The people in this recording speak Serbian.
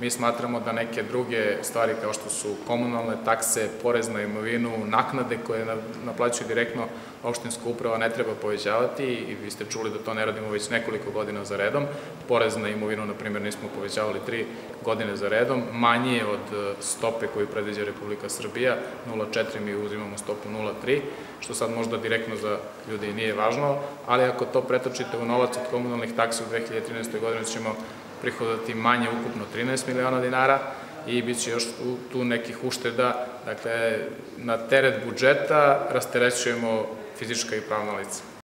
mi smatramo da neke druge stvari kao što su komunalne takse, porez na imovinu, naknade koje naplaćuje direktno opštinska uprava ne treba povećavati i vi ste čuli da to ne radimo već nekoliko godina za redom. Porez na imovinu, na primjer, nismo povećavali tri godine za redom, manje je od e, stope koju predviđa Republika Srbija, 0,4 mi uzimamo stopu 0,3, što sad možda direktno za ljudi nije važno, ali ako to pretočite u novac od komunalnih taksi u 2013. godini ćemo prihodati manje ukupno 13 miliona dinara i bit će još tu, nekih ušteda, dakle na teret budžeta rasterećujemo fizička i pravna lica.